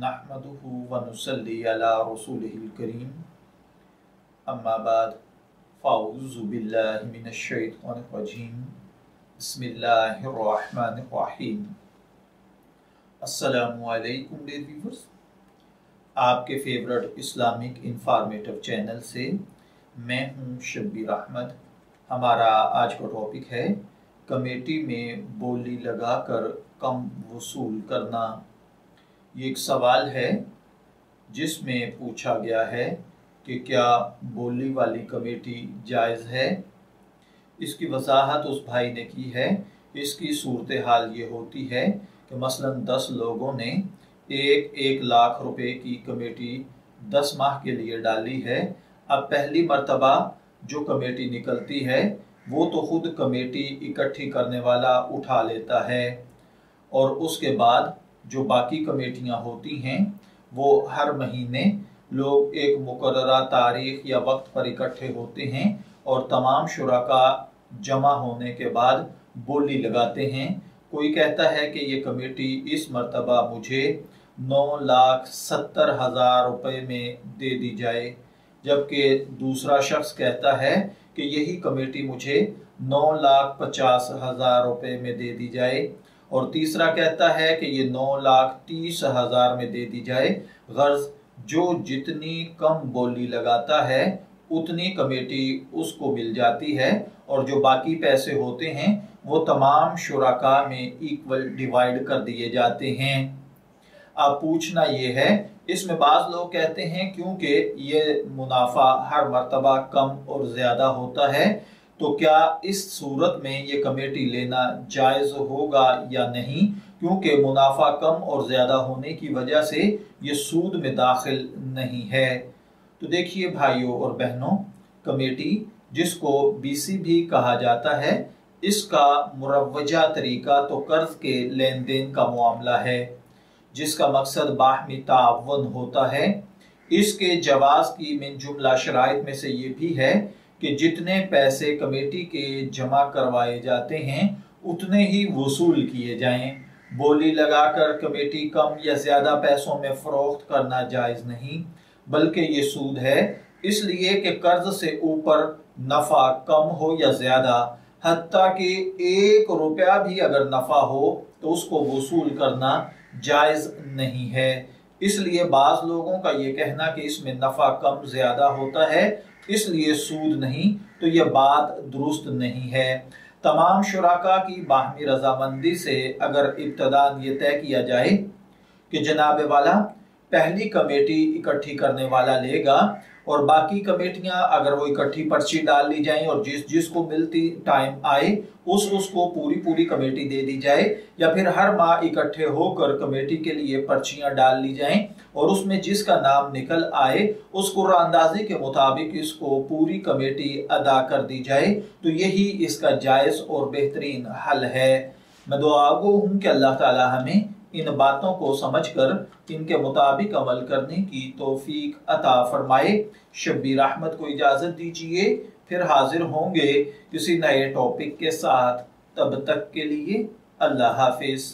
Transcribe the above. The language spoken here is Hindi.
नहमदुहु व नुसल्ली अला रसूलिहिल करीम अम्मा बाद फ़ाउज़ु बिल्लाहि मिनश शैतानिर रजीम बिस्मिल्लाहिर रहमानिर रहीम अस्सलामु अलैकुम डियर व्यूअर्स आपके फेवरेट इस्लामिक इंफॉर्मेटिव चैनल से मैं हूँ शब्बीर अहमद। हमारा आज का टॉपिक है, कमेटी में बोली लगाकर कम वसूल करना। ये एक सवाल है जिसमें पूछा गया है कि क्या बोली वाली कमेटी जायज़ है? इसकी वजाहत उस भाई ने की है। इसकी सूरत हाल ये होती है कि मसलन दस लोगों ने एक एक लाख रुपए की कमेटी दस माह के लिए डाली है। अब पहली मर्तबा जो कमेटी निकलती है, वो तो खुद कमेटी इकट्ठी करने वाला उठा लेता है और उसके बाद जो बाकी कमेटियाँ होती हैं, वो हर महीने लोग एक मुकर्रा तारीख या वक्त पर इकट्ठे होते हैं और तमाम शुरा जमा होने के बाद बोली लगाते हैं। कोई कहता है कि ये कमेटी इस मरतबा मुझे नौ लाख सत्तर हज़ार रुपये में दे दी जाए, जबकि दूसरा शख्स कहता है कि यही कमेटी मुझे नौ लाख पचास हज़ार रुपये में दे दी जाए। और तीसरा कहता है कि ये नौ लाख तीस हज़ार में दे दी जाए। गर्ज, जो जितनी कम बोली लगाता है, उतनी कमेटी उसको मिल जाती है और जो बाकी पैसे होते हैं, वो तमाम शुराका में इक्वल डिवाइड कर दिए जाते हैं। अब पूछना ये है, इसमें बाज लोग कहते हैं, क्योंकि ये मुनाफा हर मरतबा कम और ज़्यादा होता है तो क्या इस सूरत में ये कमेटी लेना जायज़ होगा या नहीं? क्योंकि मुनाफा कम और ज़्यादा होने की वजह से ये सूद में दाखिल नहीं है। तो देखिए भाइयों और बहनों, कमेटी जिसको बीसी भी कहा जाता है, इसका मुरवजा तरीका तो कर्ज के लेन देन का मामला है, जिसका मकसद बाहमी तावन होता है। इसके जवाब की मिन जुमला शराइ में से ये भी है कि जितने पैसे कमेटी के जमा करवाए जाते हैं, उतने ही वसूल किए जाएँ। बोली लगाकर कमेटी कम या ज़्यादा पैसों में फरोख्त करना जायज़ नहीं, बल्कि ये सूद है, इसलिए कि कर्ज से ऊपर नफा कम हो या ज़्यादा हती कि एक रुपया भी अगर नफा हो तो उसको वसूल करना जायज़ नहीं है। इसलिए बाज लोगों का ये कहना कि इसमें नफा कम ज़्यादा होता है, इसलिए सूद नहीं तो यह बात दुरुस्त नहीं है। तमाम शुरा की बाहमी रजामंदी से अगर इब्तदान ये तय किया जाए कि जनाब वाला पहली कमेटी इकट्ठी करने वाला लेगा और बाकी कमेटियाँ अगर वो इकट्ठी पर्ची डाल ली जाए और जिस जिसको मिलती टाइम आए, उस उसको पूरी पूरी कमेटी दे दी जाए या फिर हर माह इकट्ठे होकर कमेटी के लिए पर्चियाँ डाल ली जाएँ और उसमें जिसका नाम निकल आए, उस कुरानंदाजी के मुताबिक इसको पूरी कमेटी अदा कर दी जाए। तो यही इसका जायज़ और बेहतरीन हल है। मैं दुआ हूँ कि अल्लाह ताला हमें इन बातों को समझकर इनके मुताबिक अमल करने की तोफीक अता फरमाए। शब्बीर अहमद को इजाज़त दीजिए, फिर हाजिर होंगे किसी नए टॉपिक के साथ। तब तक के लिए अल्लाह हाफिज़।